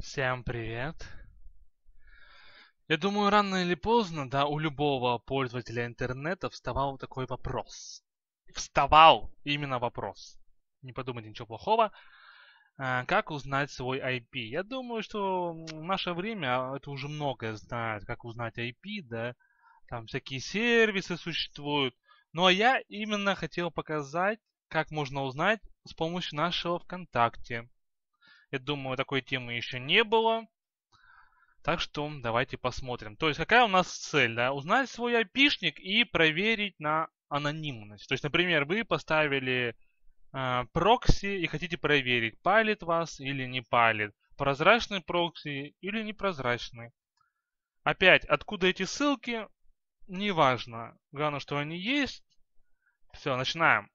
Всем привет. Я думаю, рано или поздно, да, у любого пользователя интернета вставал такой вопрос. Вставал именно вопрос. Не подумайте ничего плохого. А, как узнать свой IP? Я думаю, что в наше время это уже многое знает, как узнать IP, да. Там всякие сервисы существуют. Ну а я именно хотел показать, как можно узнать с помощью нашего ВКонтакте. Я думаю, такой темы еще не было. Так что давайте посмотрим. То есть какая у нас цель? Да? Узнать свой айпишник и проверить на анонимность. То есть, например, вы поставили э, прокси и хотите проверить, палит вас или не палит. Прозрачный прокси или непрозрачный. Опять, откуда эти ссылки? Неважно. Главное, что они есть. Все, начинаем.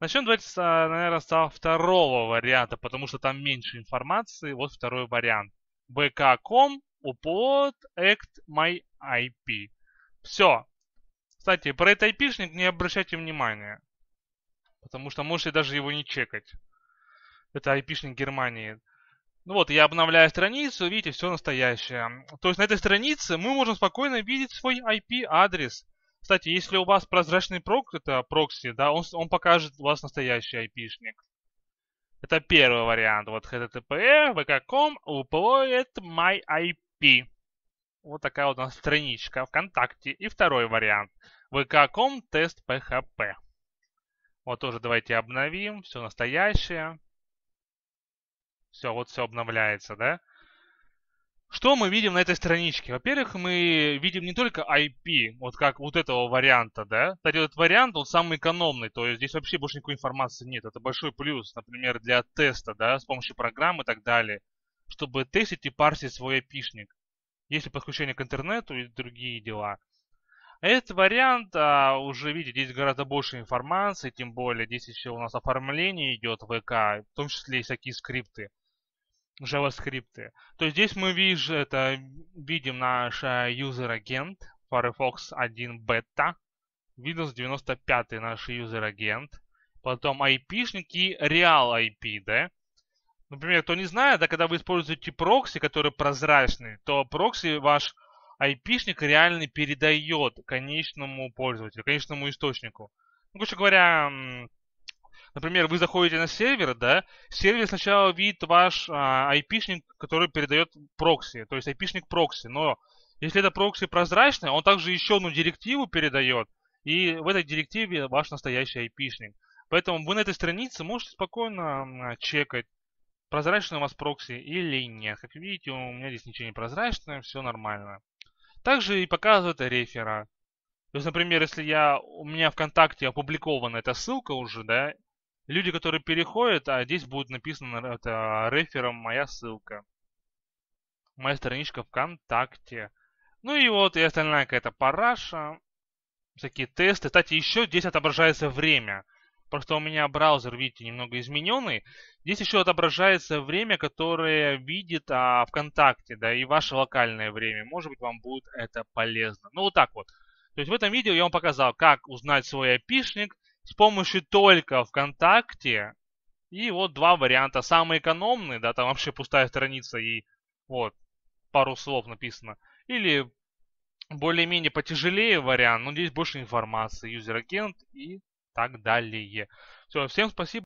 Начнем давайте, наверное, со второго варианта, потому что там меньше информации. Вот второй вариант. bk.com upload act my IP. Все. Кстати, про этот IP-шник не обращайте внимания. Потому что можете даже его не чекать. Это IP-шник Германии. Ну вот, я обновляю страницу, видите, все настоящее. То есть на этой странице мы можем спокойно видеть свой IP-адрес. Кстати, если у вас прозрачный прок, это прокси, да, он, он покажет у вас настоящий IP-шник. Это первый вариант. Вот http vk.com upload my IP. Вот такая вот у нас страничка ВКонтакте. И второй вариант. vk.com тест php. Вот тоже давайте обновим. Все настоящее. Все, вот все обновляется, да? Что мы видим на этой страничке? Во-первых, мы видим не только IP, вот как вот этого варианта, да? Кстати, этот вариант, он самый экономный, то есть здесь вообще больше никакой информации нет. Это большой плюс, например, для теста, да, с помощью программ и так далее, чтобы тестить и парсить свой IP-шник. Если подключение к интернету и другие дела. Этот вариант, а, уже видите, здесь гораздо больше информации, тем более здесь еще у нас оформление идет в ВК, в том числе и всякие скрипты. JavaScript. То здесь мы видим, это, видим наш э, user агент Firefox 1 бета, Windows 95 наш user агент, потом IP-шник и Real IP, да. Например, кто не знает, да, когда вы используете прокси, который прозрачный, то прокси ваш IP-шник реально передает конечному пользователю, конечному источнику. Ну, короче говоря, Например, вы заходите на сервер, да, сервер сначала видит ваш а, IP-шник, который передает прокси, то есть IP-шник прокси, но если это прокси прозрачный, он также еще одну директиву передает, и в этой директиве ваш настоящий IP-шник. Поэтому вы на этой странице можете спокойно чекать, прозрачный у вас прокси или нет. Как видите, у меня здесь ничего не прозрачное, все нормально. Также и показывает рефера. То есть, например, если я, у меня ВКонтакте опубликована эта ссылка уже, да, люди, которые переходят, а здесь будет написано это рефером моя ссылка. Моя страничка ВКонтакте. Ну и вот и остальная какая-то параша. Всякие тесты. Кстати, еще здесь отображается время. Просто у меня браузер, видите, немного измененный. Здесь еще отображается время, которое видит а, ВКонтакте, да, и ваше локальное время. Может быть, вам будет это полезно. Ну, вот так вот. То есть в этом видео я вам показал, как узнать свой IP-шник, с помощью только ВКонтакте. И вот два варианта. Самый экономный, да, там вообще пустая страница и вот пару слов написано. Или более-менее потяжелее вариант, но здесь больше информации, юзер-агент и так далее. Все, всем спасибо.